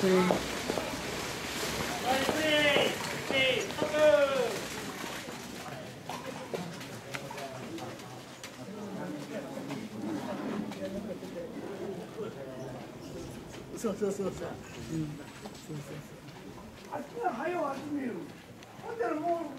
これ。そうそうそうそう。うん。そうそうそう。あっちが早を集める。ほんだらも